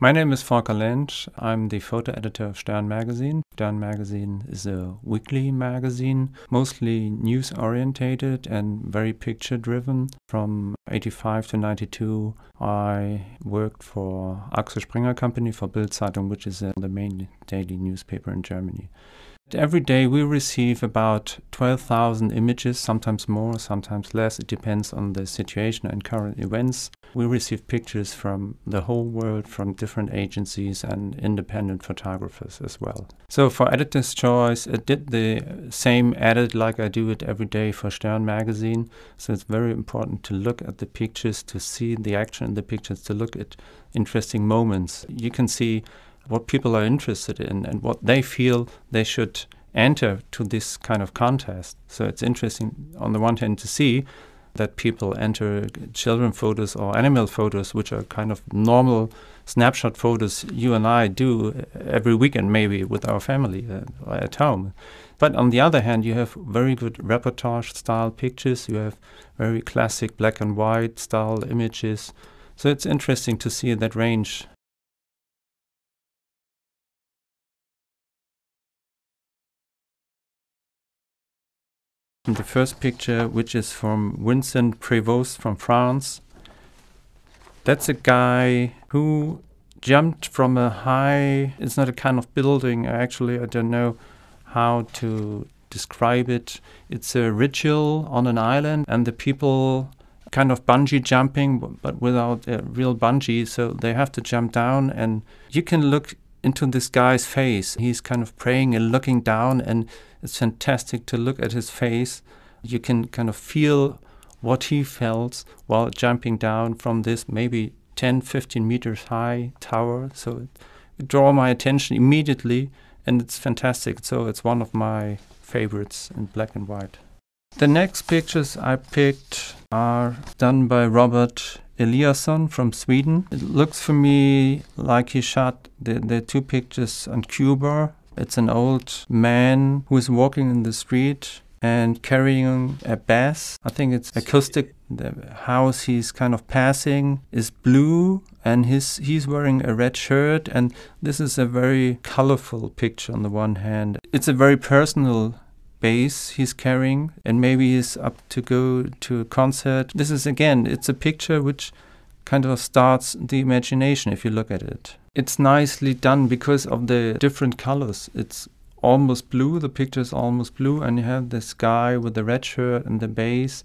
My name is Volker Lensch. I'm the photo editor of Stern Magazine. Stern Magazine is a weekly magazine, mostly news orientated and very picture driven. From 85 to 92, I worked for Axel Springer Company for Bild Zeitung, which is uh, the main daily newspaper in Germany. Every day we receive about 12,000 images, sometimes more, sometimes less. It depends on the situation and current events. We receive pictures from the whole world, from different agencies and independent photographers as well. So for Editor's Choice, I did the same edit like I do it every day for Stern magazine. So it's very important to look at the pictures, to see the action in the pictures, to look at interesting moments. You can see what people are interested in and what they feel they should enter to this kind of contest. So it's interesting on the one hand to see that people enter children photos or animal photos, which are kind of normal snapshot photos you and I do every weekend, maybe with our family uh, at home. But on the other hand, you have very good reportage style pictures, you have very classic black and white style images. So it's interesting to see that range The first picture, which is from Vincent Prevost from France, that's a guy who jumped from a high, it's not a kind of building, actually, I don't know how to describe it. It's a ritual on an island, and the people kind of bungee jumping, but without a real bungee, so they have to jump down, and you can look into this guy's face. He's kind of praying and looking down, and it's fantastic to look at his face. You can kind of feel what he felt while jumping down from this maybe 10, 15 meters high tower. So it, drew my attention immediately, and it's fantastic. So it's one of my favorites in black and white. The next pictures I picked are done by Robert Eliasson from Sweden. It looks for me like he shot the, the two pictures on Cuba. It's an old man who is walking in the street and carrying a bass. I think it's acoustic. The house he's kind of passing is blue and his he's wearing a red shirt and this is a very colorful picture on the one hand. It's a very personal bass he's carrying, and maybe he's up to go to a concert. This is again, it's a picture which kind of starts the imagination if you look at it. It's nicely done because of the different colors. It's almost blue, the picture is almost blue, and you have the guy with the red shirt and the bass.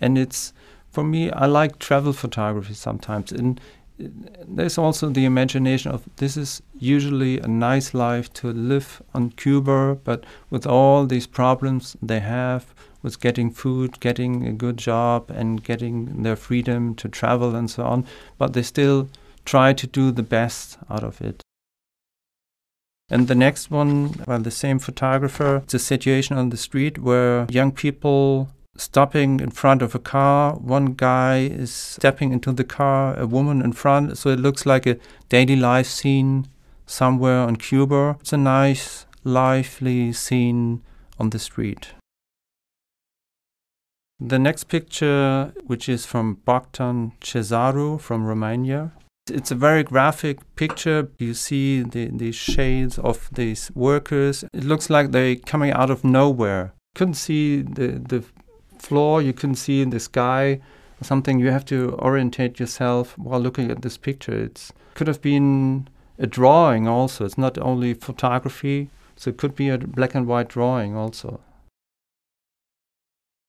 And it's, for me, I like travel photography sometimes. And there's also the imagination of this is usually a nice life to live on Cuba, but with all these problems they have with getting food, getting a good job, and getting their freedom to travel and so on, but they still try to do the best out of it. And the next one, by the same photographer, it's a situation on the street where young people stopping in front of a car. One guy is stepping into the car, a woman in front. So it looks like a daily life scene somewhere on Cuba. It's a nice, lively scene on the street. The next picture, which is from Bogdan Cesaru from Romania, it's a very graphic picture. You see the, the shades of these workers. It looks like they're coming out of nowhere. Couldn't see the, the floor, you can see in the sky something you have to orientate yourself while looking at this picture. It could have been a drawing also. It's not only photography, so it could be a black and white drawing also.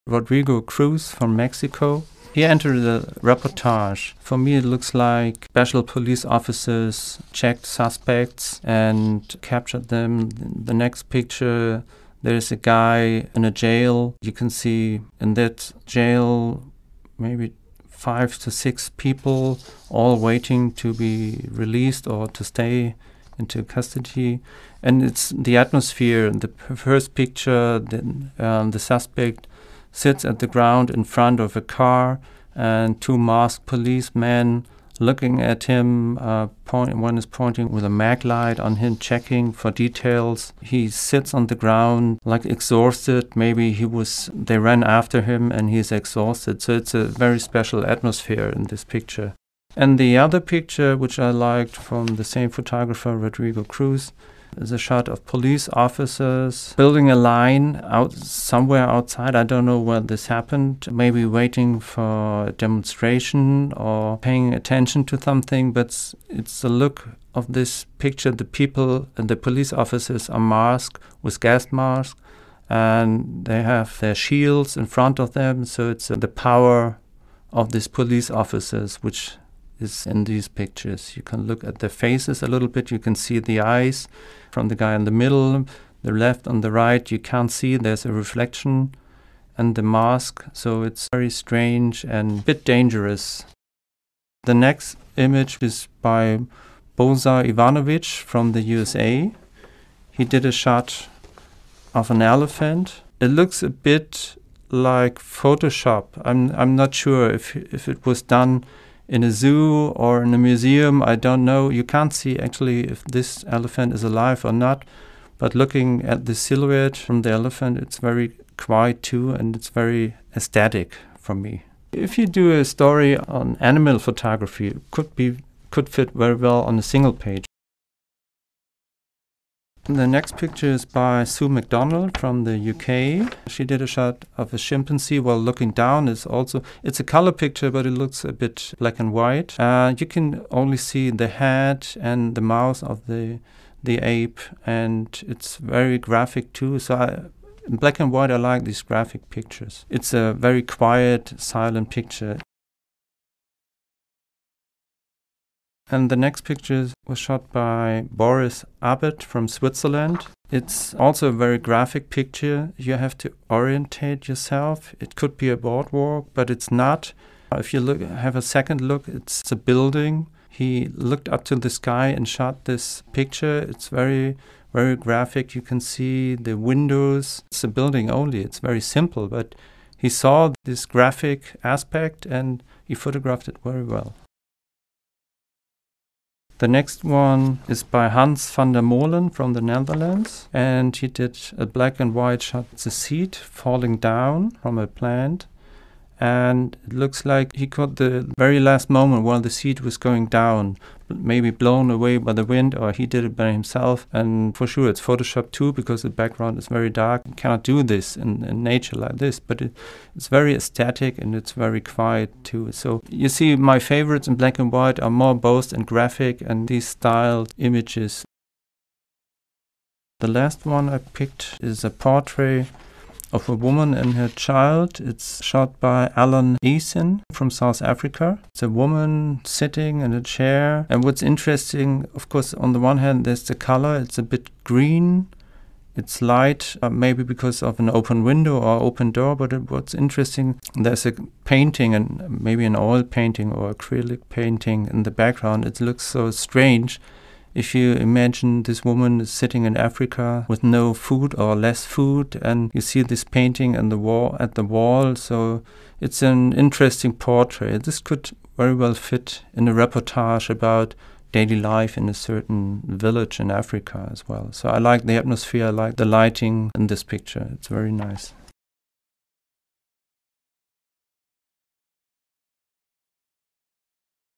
Rodrigo Cruz from Mexico. He entered the reportage. For me, it looks like special police officers checked suspects and captured them. The next picture there's a guy in a jail. You can see in that jail maybe five to six people all waiting to be released or to stay into custody. And it's the atmosphere. The first picture, the, um, the suspect sits at the ground in front of a car, and two masked policemen looking at him. Uh, point, one is pointing with a mag light on him, checking for details. He sits on the ground, like exhausted. Maybe he was. They ran after him, and he's exhausted. So it's a very special atmosphere in this picture. And the other picture, which I liked from the same photographer, Rodrigo Cruz, a shot of police officers building a line out somewhere outside. I don't know where this happened. Maybe waiting for a demonstration or paying attention to something. But it's, it's the look of this picture. The people and the police officers are masked with gas masks, and they have their shields in front of them. So it's uh, the power of these police officers which is in these pictures. You can look at the faces a little bit. You can see the eyes from the guy in the middle, the left and the right. You can't see, there's a reflection and the mask. So it's very strange and a bit dangerous. The next image is by Bozar Ivanovic from the USA. He did a shot of an elephant. It looks a bit like Photoshop. I'm I'm not sure if if it was done in a zoo or in a museum. I don't know. You can't see actually if this elephant is alive or not. But looking at the silhouette from the elephant, it's very quiet too, and it's very aesthetic for me. If you do a story on animal photography, it could be could fit very well on a single page. The next picture is by Sue McDonald from the UK. She did a shot of a chimpanzee while looking down. It's also it's a color picture, but it looks a bit black and white. Uh, you can only see the head and the mouth of the the ape, and it's very graphic too. So I, in black and white, I like these graphic pictures. It's a very quiet, silent picture. And the next picture was shot by Boris Abbott from Switzerland. It's also a very graphic picture. You have to orientate yourself. It could be a boardwalk, but it's not. If you look, have a second look, it's a building. He looked up to the sky and shot this picture. It's very, very graphic. You can see the windows. It's a building only. It's very simple, but he saw this graphic aspect and he photographed it very well. The next one is by Hans van der Molen from the Netherlands, and he did a black and white shot. A seed falling down from a plant, and it looks like he caught the very last moment while the seed was going down, maybe blown away by the wind, or he did it by himself. And for sure, it's Photoshop too because the background is very dark. You cannot do this in, in nature like this, but it, it's very aesthetic and it's very quiet too. So you see, my favorites in black and white are more bold and graphic, and these styled images. The last one I picked is a portrait of a woman and her child. It's shot by Alan Eason from South Africa. It's a woman sitting in a chair. And what's interesting, of course, on the one hand, there's the color. It's a bit green. It's light, uh, maybe because of an open window or open door. But it, what's interesting, there's a painting and maybe an oil painting or acrylic painting in the background. It looks so strange if you imagine this woman is sitting in Africa with no food or less food, and you see this painting and the wall at the wall, so it's an interesting portrait. This could very well fit in a reportage about daily life in a certain village in Africa as well. So I like the atmosphere, I like the lighting in this picture. It's very nice.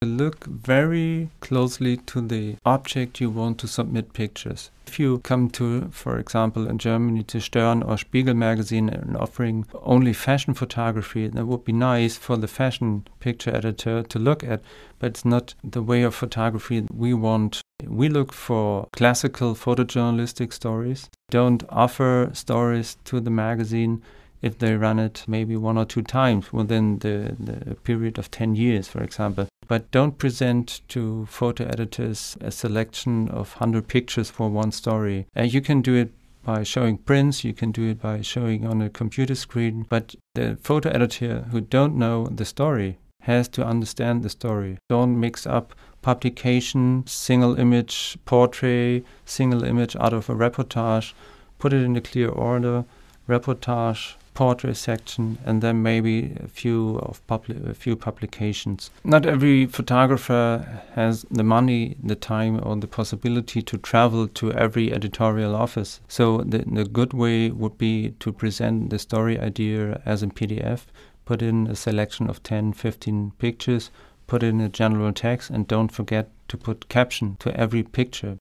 Look very closely to the object you want to submit pictures. If you come to, for example, in Germany to Stern or Spiegel magazine and offering only fashion photography, that would be nice for the fashion picture editor to look at, but it's not the way of photography we want. We look for classical photojournalistic stories. Don't offer stories to the magazine if they run it maybe one or two times within the, the period of 10 years, for example. But don't present to photo editors a selection of 100 pictures for one story. Uh, you can do it by showing prints, you can do it by showing on a computer screen, but the photo editor who don't know the story has to understand the story. Don't mix up publication, single image portrait, single image out of a reportage. Put it in a clear order. Reportage, portrait section and then maybe a few of publi- a few publications. Not every photographer has the money, the time, or the possibility to travel to every editorial office. So the, the good way would be to present the story idea as a PDF, put in a selection of 10, 15 pictures, put in a general text and don't forget to put caption to every picture.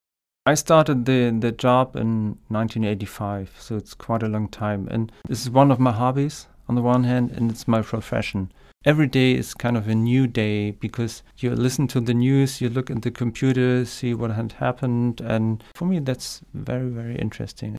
I started the, the job in 1985, so it's quite a long time. And this is one of my hobbies on the one hand, and it's my profession. Every day is kind of a new day because you listen to the news, you look at the computer, see what had happened, and for me, that's very, very interesting.